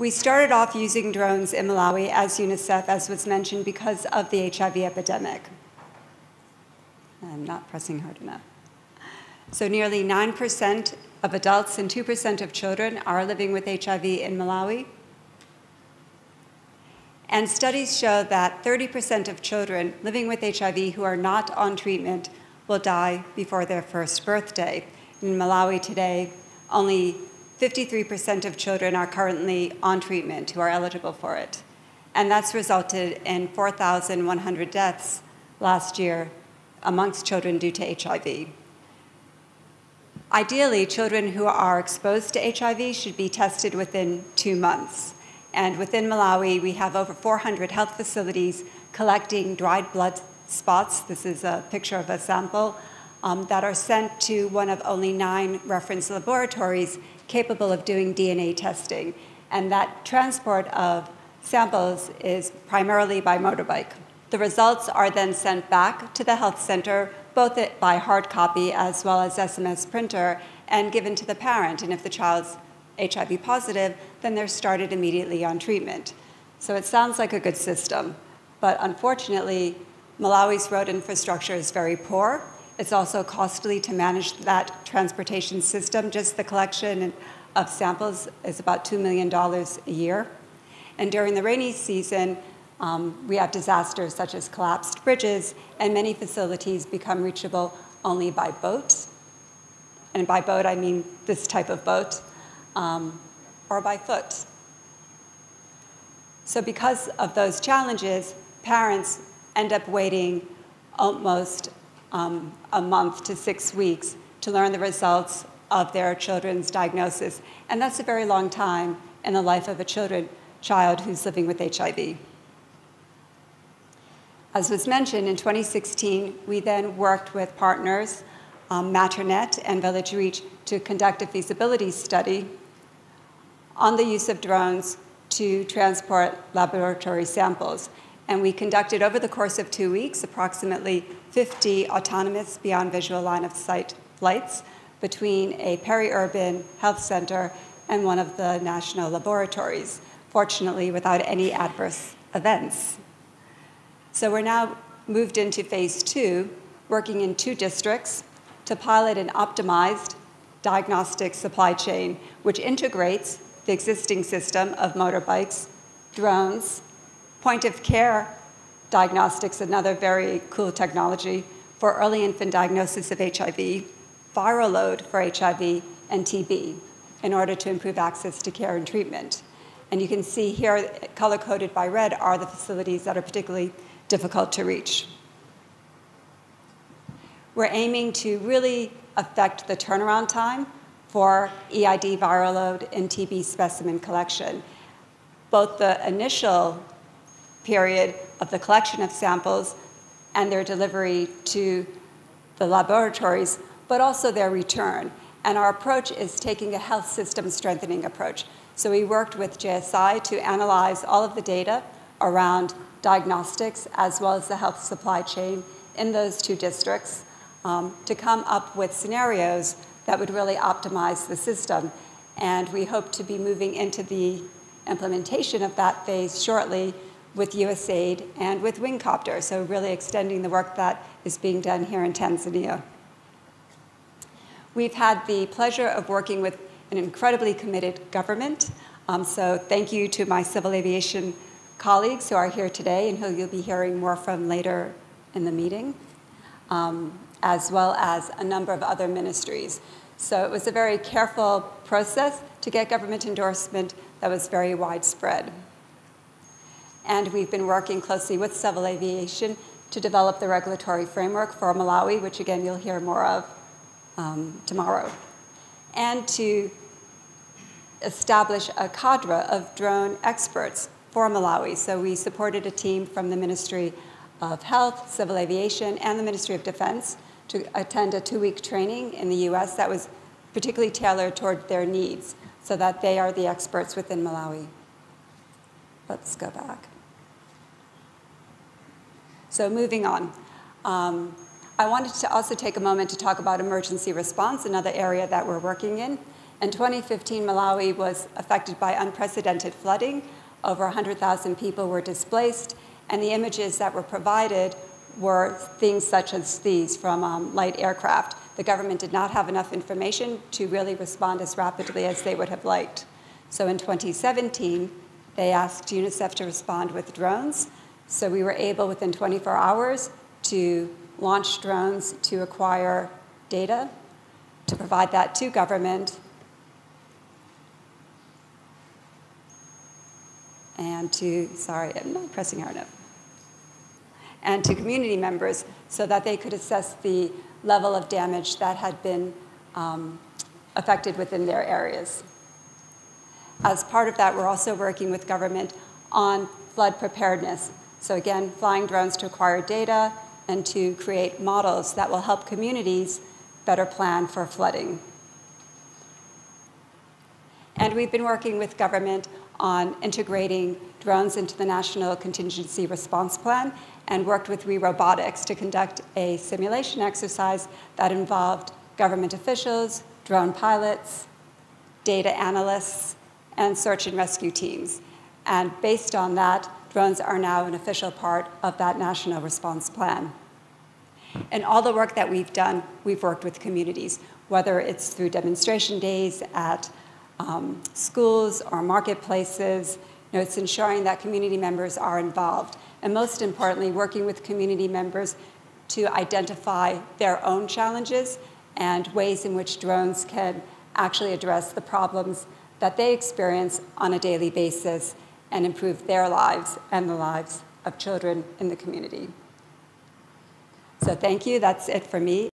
We started off using drones in Malawi as UNICEF, as was mentioned, because of the HIV epidemic. I'm not pressing hard enough. So nearly 9% of adults and 2% of children are living with HIV in Malawi. And studies show that 30% of children living with HIV who are not on treatment will die before their first birthday. In Malawi today, only 53% of children are currently on treatment who are eligible for it. And that's resulted in 4,100 deaths last year amongst children due to HIV. Ideally, children who are exposed to HIV should be tested within two months. And within Malawi, we have over 400 health facilities collecting dried blood spots. This is a picture of a sample um, that are sent to one of only nine reference laboratories capable of doing DNA testing. And that transport of samples is primarily by motorbike. The results are then sent back to the health center, both by hard copy as well as SMS printer, and given to the parent. And if the child's HIV positive, then they're started immediately on treatment. So it sounds like a good system, but unfortunately, Malawi's road infrastructure is very poor. It's also costly to manage that transportation system. Just the collection of samples is about $2 million a year. And during the rainy season, um, we have disasters such as collapsed bridges, and many facilities become reachable only by boat. And by boat, I mean this type of boat, um, or by foot. So, because of those challenges, parents end up waiting almost um, a month to six weeks to learn the results of their children's diagnosis. And that's a very long time in the life of a children, child who's living with HIV. As was mentioned, in 2016, we then worked with partners, um, Matternet and Village Reach, to conduct a feasibility study on the use of drones to transport laboratory samples. And we conducted over the course of two weeks approximately 50 autonomous beyond visual line of sight flights between a peri-urban health center and one of the national laboratories, fortunately without any adverse events. So we're now moved into phase two, working in two districts to pilot an optimized diagnostic supply chain, which integrates the existing system of motorbikes, drones, point of care diagnostics, another very cool technology for early infant diagnosis of HIV, viral load for HIV and TB in order to improve access to care and treatment. And you can see here, color coded by red, are the facilities that are particularly difficult to reach. We're aiming to really affect the turnaround time for EID viral load and TB specimen collection. Both the initial period of the collection of samples and their delivery to the laboratories, but also their return. And our approach is taking a health system strengthening approach. So we worked with JSI to analyze all of the data around diagnostics as well as the health supply chain in those two districts um, to come up with scenarios that would really optimize the system. And we hope to be moving into the implementation of that phase shortly with USAID and with Wingcopter, so really extending the work that is being done here in Tanzania. We've had the pleasure of working with an incredibly committed government, um, so thank you to my civil aviation colleagues who are here today and who you'll be hearing more from later in the meeting, um, as well as a number of other ministries. So it was a very careful process to get government endorsement that was very widespread. And we've been working closely with civil aviation to develop the regulatory framework for Malawi, which again you'll hear more of um, tomorrow, and to establish a cadre of drone experts for Malawi. So we supported a team from the Ministry of Health, Civil Aviation, and the Ministry of Defense to attend a two-week training in the US that was particularly tailored toward their needs so that they are the experts within Malawi. Let's go back. So moving on. Um, I wanted to also take a moment to talk about emergency response, another area that we're working in. In 2015, Malawi was affected by unprecedented flooding. Over 100,000 people were displaced, and the images that were provided were things such as these from um, light aircraft. The government did not have enough information to really respond as rapidly as they would have liked. So in 2017, they asked UNICEF to respond with drones. So we were able within 24 hours to launch drones to acquire data, to provide that to government, and to, sorry, I'm not pressing hard enough, and to community members so that they could assess the level of damage that had been um, affected within their areas. As part of that, we're also working with government on flood preparedness. So again, flying drones to acquire data and to create models that will help communities better plan for flooding. And we've been working with government on integrating drones into the National Contingency Response Plan and worked with We Robotics to conduct a simulation exercise that involved government officials, drone pilots, data analysts, and search and rescue teams. And based on that, drones are now an official part of that national response plan. And all the work that we've done, we've worked with communities, whether it's through demonstration days at um, schools or marketplaces. You know, it's ensuring that community members are involved. And most importantly, working with community members to identify their own challenges and ways in which drones can actually address the problems that they experience on a daily basis and improve their lives and the lives of children in the community. So thank you. That's it for me.